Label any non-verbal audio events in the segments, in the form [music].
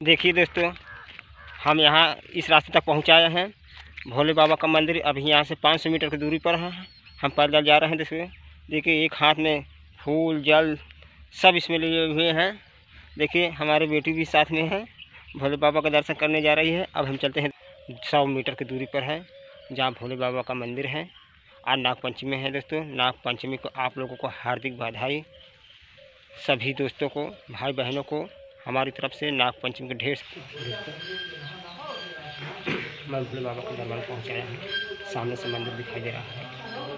देखिए दोस्तों, हम यहाँ इस रास्ते तक पहुँचाए हैं। भोले बाबा का मंदिर अभी यहाँ से 500 मीटर की दूरी पर है। हम पैदल जा रहे हैं देखिए। देखिए, एक हाथ में फूल, जल सब इसमें लिए हुए हैं। देखिए, हमारी बेटी भी साथ में है। भोले बाबा का दर्शन करने जा रही है। अब हम चलते हैं सौ मीटर की दूरी पर है, जहाँ भोले बाबा का मंदिर है। आज नागपंचमी है दोस्तों। नागपंचमी को आप लोगों को हार्दिक बधाई। सभी दोस्तों को भाई बहनों को हमारी तरफ़ से नाग पंचमी के ढेर मैं भोले बाबा के दरबार पहुँचाया हूँ। सामने से मंदिर दिखाई दे रहा है।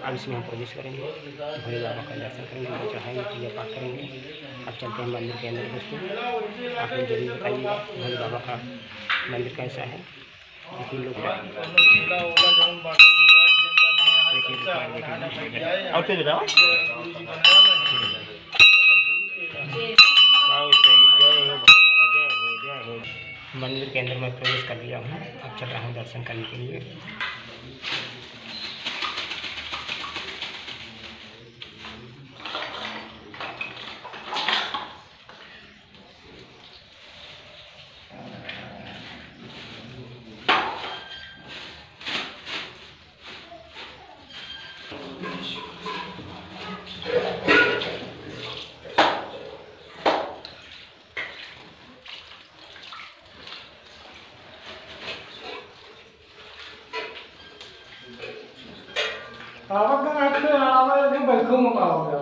अब इसमें हम प्रवेश करेंगे। भोले बाबा का दर्शन करेंगे जल चढ़ाएँगे पूजा पाठ करेंगे। अब चलते हैं मंदिर के अंदर दोस्तों। आप लोग ज़रूर बताइएगा भोले बाबा का मंदिर कैसा है। देखिए लोग। देखिए देखिए और प्रवेश कर लिया हूँ। अब चल रहा हूँ दर्शन करने के लिए। आवक का नाटक आवाज़ एकदम बैठो मका हो गया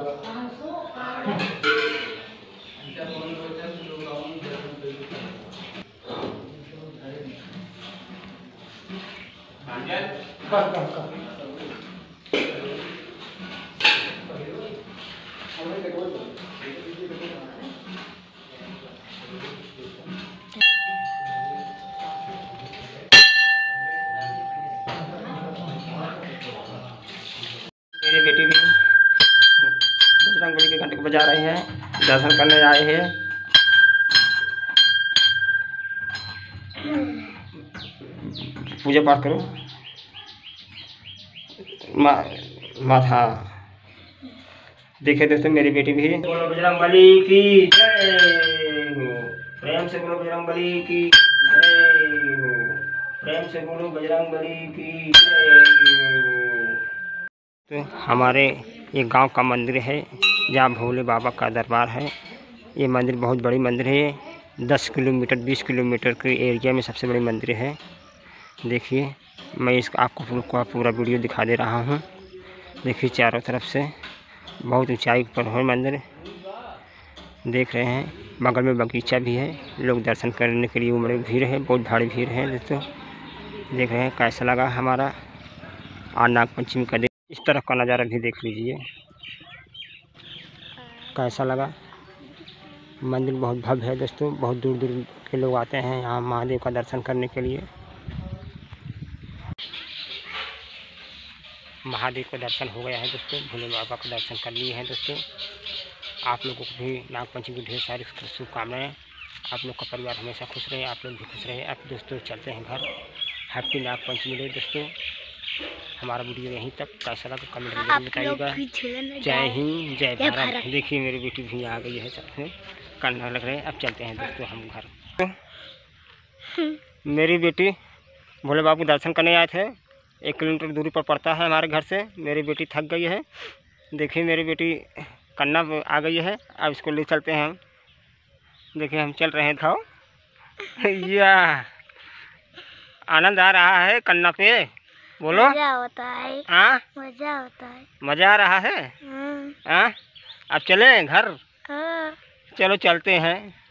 बस बस बस बेटी भी बजरंग बली के घंटे को बजा रहे हैं। दर्शन करने आए हैं। पूजा पाठ करो। मा, माथा। देखिए दोस्तों मेरी बेटी भी बोलो बजरंग बली की प्रेम से बोलो बजरंग बली की प्रेम से बोलो बजरंग बली की तो हमारे ये गाँव का मंदिर है, जहाँ भोले बाबा का दरबार है। ये मंदिर बहुत बड़ी मंदिर है ये दस किलोमीटर, बीस किलोमीटर के एरिया में सबसे बड़ी मंदिर है। देखिए, मैं इस आपको पूरा पूरा वीडियो दिखा दे रहा हूँ। देखिए चारों तरफ़ से, बहुत ऊंचाई पर है मंदिर। देख रहे हैं, बगल में बगीचा भी है। लोग दर्शन करने के लिए उमड़े भीड़ है, बहुत भारी भीड़ है। दोस्तों देख रहे हैं, कैसा लगा हमारा। और नाग पंचमी का तरफ़ का नज़ारा भी देख लीजिए। कैसा लगा? मंदिर बहुत भव्य है दोस्तों, बहुत दूर दूर के लोग आते हैं यहाँ महादेव का दर्शन करने के लिए। महादेव का दर्शन हो गया है दोस्तों, भोले बाबा का दर्शन कर लिए हैं दोस्तों। आप लोगों को भी नाग पंचमी की ढेर सारी शुभकामनाएँ। आप लोग का परिवार हमेशा खुश रहे, आप लोग भी खुश रहे। अब दोस्तों चलते हैं घर। हैप्पी नाग पंचमी डे दोस्तों। हमारा वीडियो यहीं तक। कैसा लगा कमेंट में ज़रूर बताइएगा। जय हिंद जय भारत। देखिए मेरी बेटी भी आ गई है साथ में। करने लग रहे हैं। अब चलते हैं दोस्तों हम घर। मेरी बेटी भोले बाबू दर्शन करने आए थे। एक किलोमीटर दूरी पर पड़ता है हमारे घर से। मेरी बेटी थक गई है। देखिए मेरी बेटी कन्ना आ गई है। अब इसको ले चलते हैं हम। देखिए हम चल रहे हैं खाओ [laughs] या! आनंद आ रहा है कन्ना पे। बोलो। मज़ा होता है। आ? मज़ा होता है। मज़ा आ रहा है? आ? हाँ? अब चलें घर? हाँ। चलो चलते हैं।